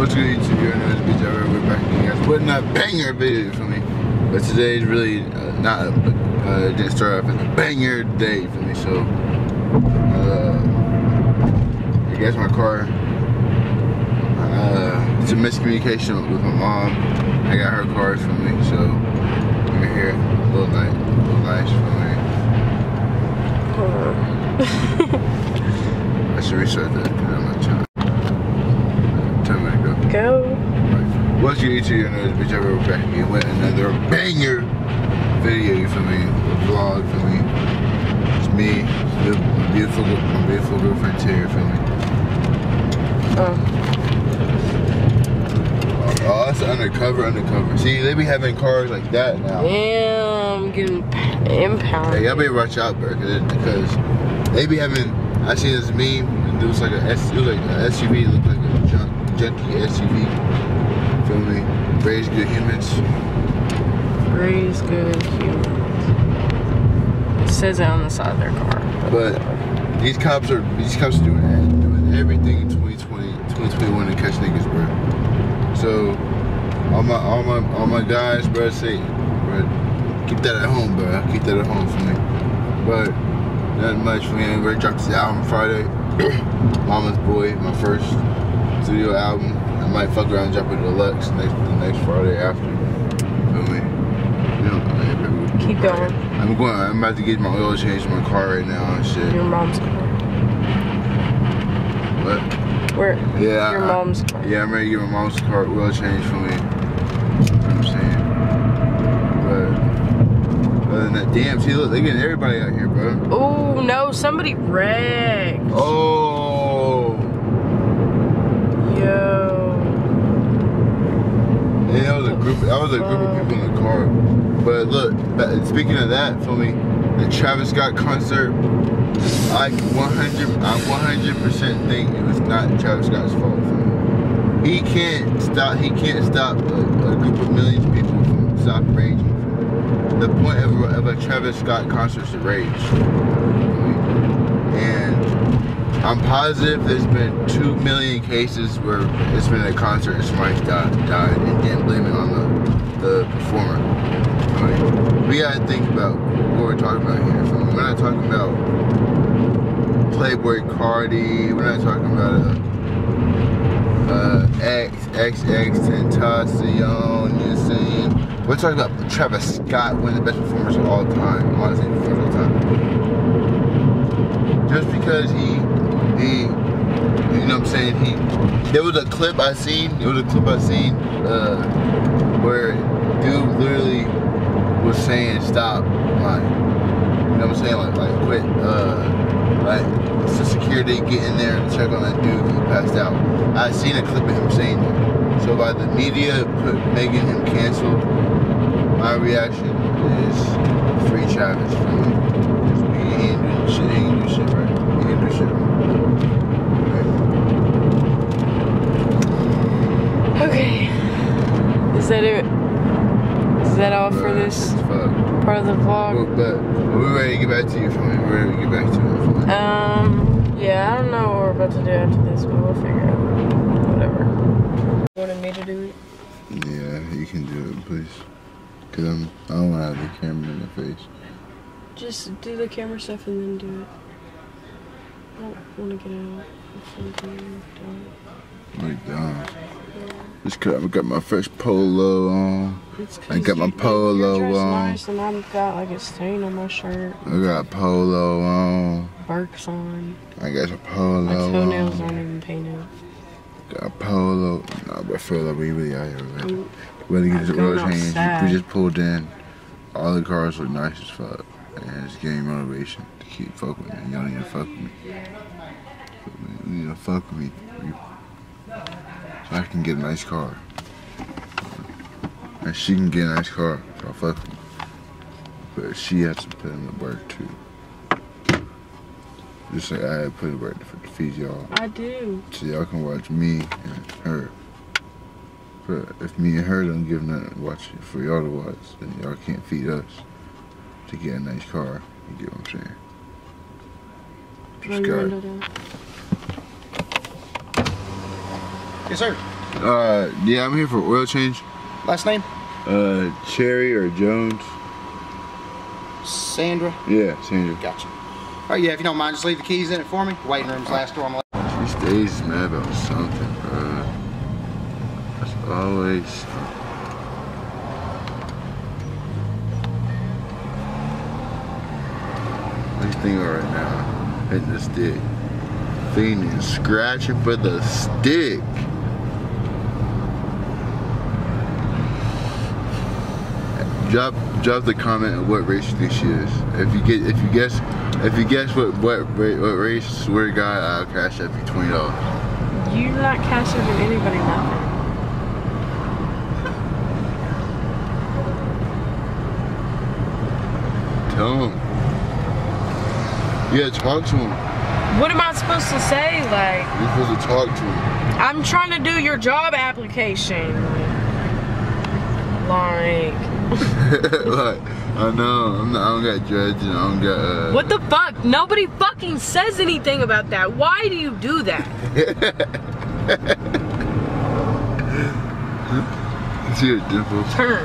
What's good YouTube? You're in this bitch ever. We're back again, guys. What not banger video for me. But today's really uh, not uh, didn't start off as a banger day for me. So, uh, I guess my car, uh, it's a miscommunication with my mom. I got her cars for me, so we're here. A little nice, a little nice for me. I should restart that because I'm not trying. Me to go. Your YouTube? You know, this bitch ever back again with another banger video you feel me? Vlog for me. It's me, the beautiful, my beautiful girlfriend Terry for me. Oh. Oh, that's undercover, undercover. See, they be having cars like that now. Damn, getting Hey, impounded. y'all better watch out, bro, cause, they be having. I seen this meme. and It was like a S, it was like a SUV. It looked like a junk, junky SUV. Feel me? Raise good humans. Raise good humans. It says it on the side of their car. But these cops are these cops are doing doing everything in 2020, 2021 to catch niggas, bro. So all my all my all my guys, bro, say, bro, keep that at home, bro. Keep that at home for me. But nothing much for me. I'm gonna drop this album Friday. Mama's Boy, my first studio album. I might fuck around and drop it deluxe next the next Friday after. Feel me? You know, I- Keep going. I'm going. I'm about to get my oil changed in my car right now and shit. Your mom's car. But Where? yeah, Your I- mom's car. Yeah, I'm ready to get my mom's car oil changed for me. You know what I'm saying? But other than that, damn, see, look, they getting everybody out here, bro. Oh no, somebody wrecked. Oh, Yo. yeah, that was a group. That was a group of people in the car. But look, speaking of that, for me, the Travis Scott concert, I 100, I 100% think it was not Travis Scott's fault. He can't stop. He can't stop a, a group of millions of people from stop raging. The point of of a Travis Scott concert to rage, and I'm positive there's been two million cases where it's been a concert and somebody's died, died and didn't blame it on the the performer. We gotta think about what we're talking about here. So we're not talking about Playboi Carti. We're not talking about a, uh, X X X Tentacion. You saying? We're talking about Travis Scott, one of the best performers of all time. Honestly, all time. Just because he he you know what I'm saying he there was a clip I seen there was a clip I seen uh, where dude literally was saying stop like you know what I'm saying like like quit uh like so security get in there and check on that dude who passed out I seen a clip of him saying that so by the media put making him canceled my reaction is free Travis for me. 'Cause he ain't doing shit, he ain't do shit right. He ain't do shit right. Okay. Is that it? Is that all for this part of the vlog? but we're ready to get back to you for me. We're ready to get back to you for me. Um, yeah, I don't know what we're about to do after this, but we'll figure it out. Whatever. To do it? Yeah, you can do it, please. Cause I'm, I don't want to have the camera in the face. Just do the camera stuff and then do it. I don't want to get out before we're done. Like, done. Just cause I got my fresh polo on. I got my polo on. nice and I've got like a stain on my shirt. I got polo on. Burks on. I got a polo on. My toenails on. aren't even painted. Got polo. Nah, but I feel like we really out here, man. You I'm get the oil change, we just pulled in. All the cars look nice as fuck. And it's giving me motivation to keep fucking with me. Y'all need to fuck with me. You need to fuck with me. So I can get a nice car. And she can get a nice car. So I fuck with me. But she has to put in the work too. Just like I had to put in the work to feed y'all. I do. So y'all can watch me and her. But if me and her don't give nothing to watch it for y'all to watch, then y'all can't feed us to get a nice car. You get what I'm saying? Roll your window down. Yes, sir. Uh, yeah, I'm here for oil change. Last name? Uh, Cherry or Jones? Sandra. Yeah, Sandra. Gotcha. Right, yeah, if you don't mind, just leave the keys in it for me. Waiting room's last door on the left. These days is mad about something, bro. That's always something. What do you think right now? Hitting the stick. Fiending, scratching for the stick. Drop drop the comment of what race you think she is. If you get if you guess if you guess what what what race, swear to God, I'll cash up you twenty dollars. You're not cashing in anybody nothing. Tell him. Yeah, talk to him. What am I supposed to say? Like, You're supposed to talk to him. I'm trying to do your job application. Like, like, I know. I'm not, I don't got judge and I don't got. Uh, what the fuck? Nobody fucking says anything about that. Why do you do that? See your dimples. Turn.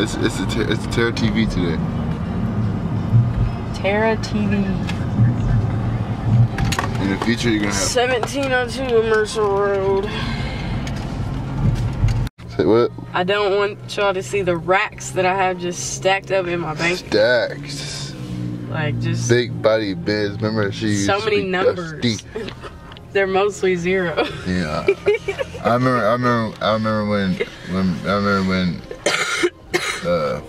It's it's a it's a Terra TV today. Terra TV. In the future, you're gonna have. 1702 Mercer Road. Say what? I don't want y'all to see the racks that I have just stacked up in my bank. Stacks. Like, just Big body biz. Remember she used so to many be numbers. dusty. They're mostly zero. Yeah. I remember. I remember. I remember when. When I remember when. Uh,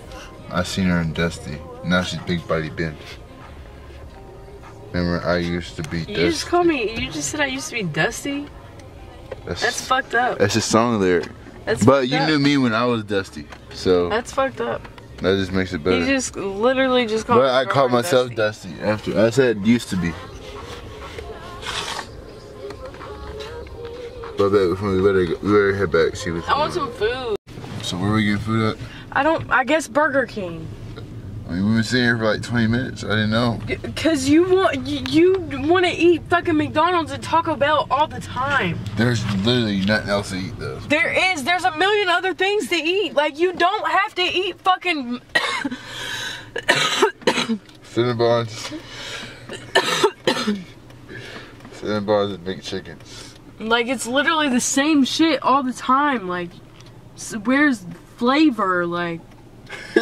I seen her in Dusty. Now she's big body Ben. Remember, I used to be You Dusty. just called me, you just said I used to be Dusty? That's That's fucked up. that's a song lyric. That's But you up. knew me when I was Dusty, so That's fucked up. that just makes it better. You just literally just called But I called myself Dusty. Dusty after I said used to be. But we better we better head back see what's I want some food. So where are we getting food at? I don't, I guess Burger King. I mean, we've been sitting here for like 20 minutes. I didn't know. Cause you want, you, want to eat fucking McDonald's and Taco Bell all the time. There's literally nothing else to eat though. There is, there's a million other things to eat. Like you don't have to eat fucking, Cinnabons. Cinnabons and big chickens. like it's literally the same shit all the time. Like, where's flavor? Like,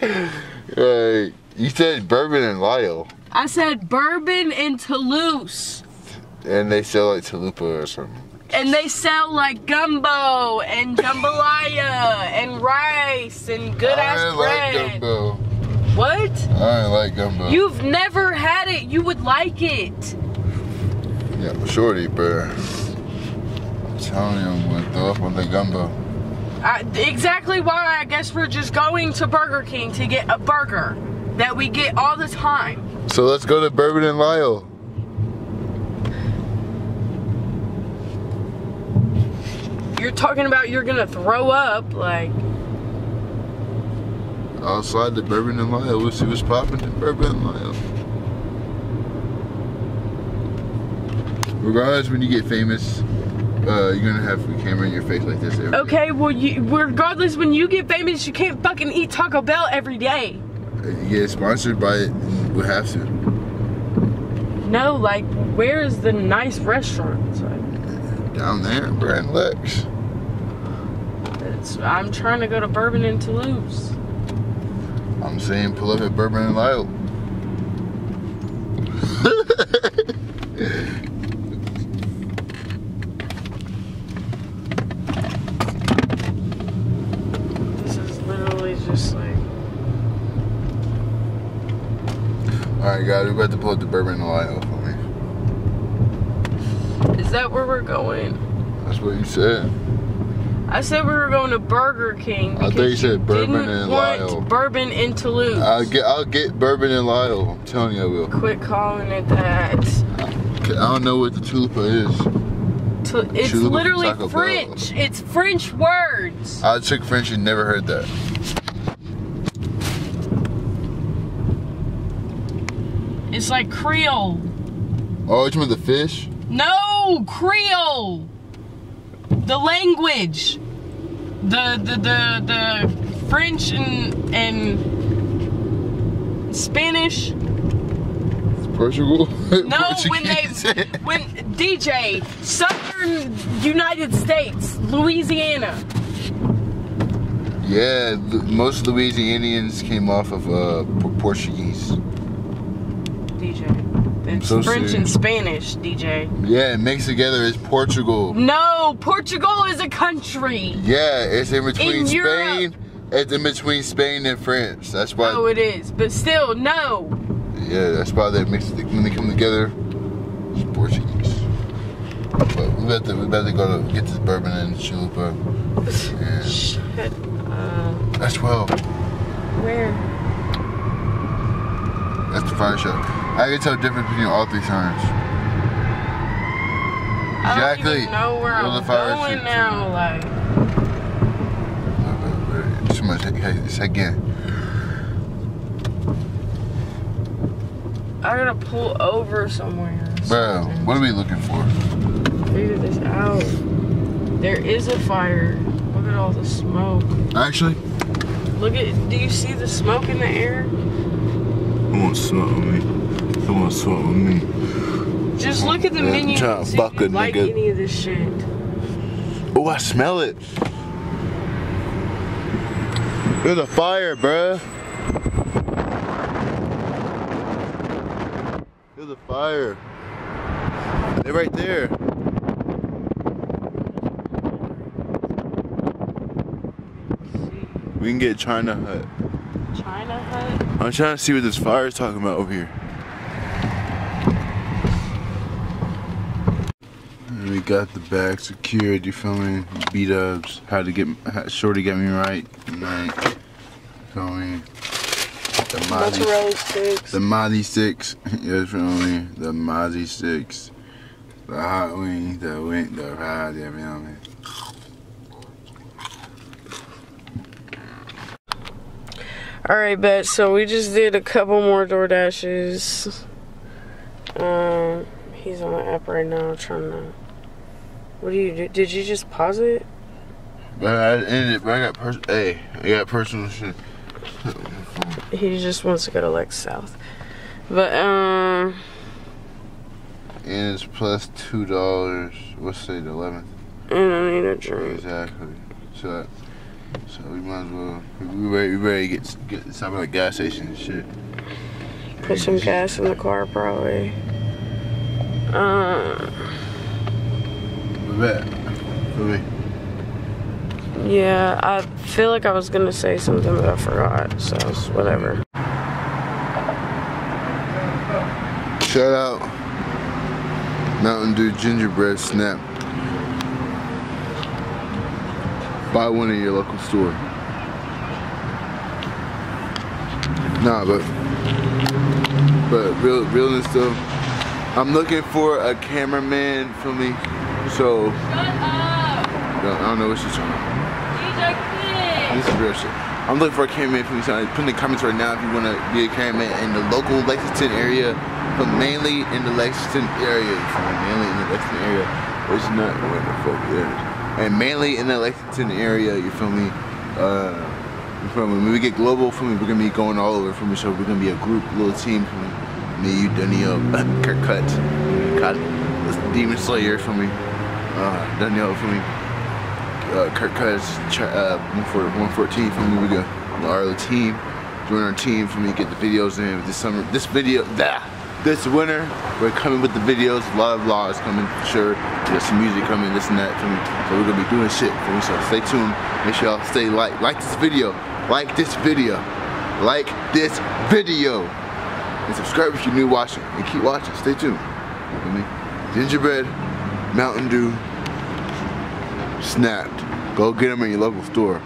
Right. You said bourbon and Lyle. I said bourbon and Toulouse. And they sell like chalupa or something. And they sell like gumbo and jambalaya and rice and good I ass bread. like gumbo. What? I like gumbo. You've never had it. You would like it. Yeah, shorty, bro. I'm telling you, I'm gonna throw up on the gumbo. I, exactly why I guess we're just going to Burger King to get a burger that we get all the time. So let's go to Bourbon and Lyle. You're talking about you're gonna throw up, like I'll slide to Bourbon and Lyle. We'll see what's popping in Bourbon and Lyle. Regardless, when you get famous, uh, you're gonna have a camera in your face like this every day. okay, well, you, regardless, when you get famous, you can't fucking eat Taco Bell every day. You get sponsored by it, we'll have to. No, like, where's the nice restaurant? Like, Down there, Brand Lex. it's, I'm trying to go to Bourbon and Toulouse. I'm saying pull up at Bourbon and Lyle. This is literally just like, Alright guys, we're about to pull up the Bourbon and Lyle for me. is that where we're going? That's what you said. I said we were going to Burger King I thought you said Bourbon didn't and want Lyle. Bourbon in Toulouse. I'll get I'll get Bourbon and Lyle. I'm telling you I will. Quit calling it that. I don't know what the tulipa is. Tu- It's literally Taco Bell. French. It's French words. I took French and never heard that. It's like Creole. Oh, which one? The fish? No, Creole. The language. The the the the French and and Spanish. Portugal? No, when they when DJ Southern United States, Louisiana. yeah, most Louisianians came off of uh, Portuguese. DJ. It's so French and. Spanish, DJ. Yeah, it mixed together is Portugal. No, Portugal is a country. Yeah, it's in between In Spain. Europe. It's in between Spain and France. That's why. Oh, it is, but still, no. Yeah, that's why they mix it when they come together. It's Portuguese. But we better we to go to get this bourbon and chalupa. Shit. Uh, That's twelve. where? That's the fire shop. I can tell the difference between all three signs. I don't Exactly. even know where Where I'm going now. Like, Too much. Hey, it's again. I gotta pull over somewhere. or Bro, something. what are we looking for? Figure this out. There is a fire. Look at all the smoke. Actually, Look at. Do you see the smoke in the air? who wants to smoke with me? Who wants to smoke with me? Just look at the menu. and see fuck a like nigga. any of this shit. Oh, I smell it. There's a fire, bruh. There's a fire. They're right there. We can get China Hut. China Hut. I'm trying to see what this fire is talking about over here. We got the bag secured, you feel me? Beat ups, had to get, had, shorty get me right tonight. Feel me? The Mozzie, Mozzarella sticks. the Mozzie sticks, you feel me? The Mozzie sticks. The hot wings, the wing, the hot, you feel me? All right, bet. So we just did a couple more Door Dashes. Um, he's on the app right now trying to. What do you do? Did you just pause it? But I ended it, but I got pers- hey, I got personal shit. He just wants to go to Lex South. But um, And it's plus two dollars. What's say the eleventh? and I need a drink. Exactly. So, so we might as well. We ready, we ready to get get at a gas station and shit. Put some gas in the car, probably. Um, We bet. Feel me? yeah, I feel like I was gonna say something, but I forgot. So it's whatever. Shout out Mountain Dew gingerbread snap. Buy one at your local store. Nah, but but real realness though. I'm looking for a cameraman for me. So I don't, know what she's talking about. This is real shit. I'm looking for a cameraman for me. So put in the comments right now if you want to be a cameraman in the local Lexington area, but mainly in the Lexington area. Mainly in the Lexington area. Which not where the fuck is. And mainly in the Lexington area, you feel me? Uh, you feel me? When we get global, for me, we're gonna be going all over for me. So we're gonna be a group, little team for me. Me, you, Danielle, Kirk Cut, God, Demon Slayer for me. Uh, Danielle for me uh, Kirk Cuz, uh, 114 for me. We got our team. Join our team for me. Get the videos in this summer. This video, that this winter, we're coming with the videos. A lot of vlogs coming, for sure. Some music coming, this and that for me. So we're gonna be doing shit for me. So stay tuned. Make sure y'all stay like, like this video, like this video, like this video, and subscribe if you're new watching. And keep watching. Stay tuned. For me, gingerbread, Mountain Dew, snapped. Go get them in your local store.